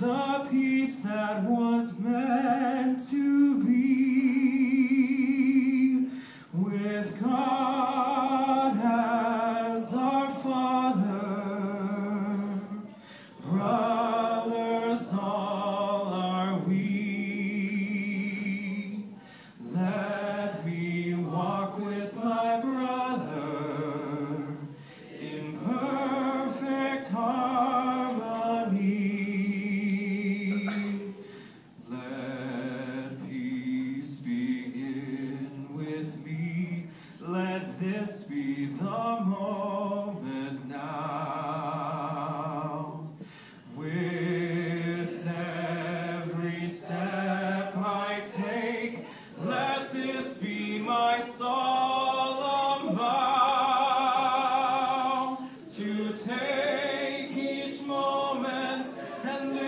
the peace that was meant to be with God as our Father, brothers all are we. Let me walk with my this be the moment now. With every step I take, let this be my solemn vow to take each moment and